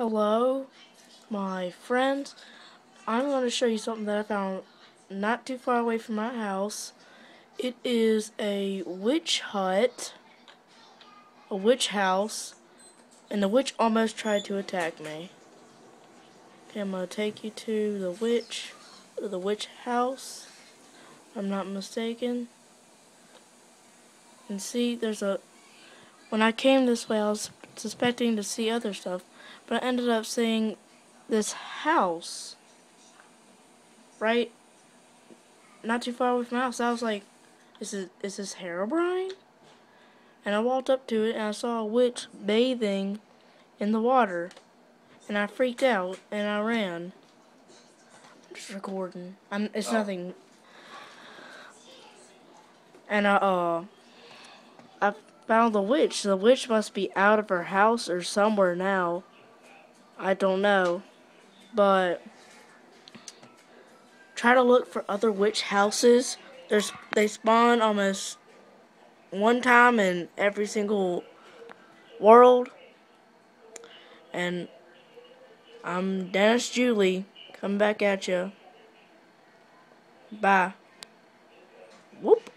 Hello, my friends. I'm going to show you something that I found not too far away from my house. It is a witch hut, a witch house, and the witch almost tried to attack me. Okay, I'm going to take you to the witch, the witch house. I'm not mistaken. And see, there's a, when I came this way, I was suspecting to see other stuff, but I ended up seeing this house right not too far away from my house. I was like, is this, is this Herobrine? And I walked up to it and I saw a witch bathing in the water. And I freaked out and I ran. I'm just recording. I'm, it's oh. nothing. And I, uh, I found the witch. The witch must be out of her house or somewhere now. I don't know. But try to look for other witch houses. There's they spawn almost one time in every single world. And I'm Dennis Julie Come back at you. Bye. Whoop.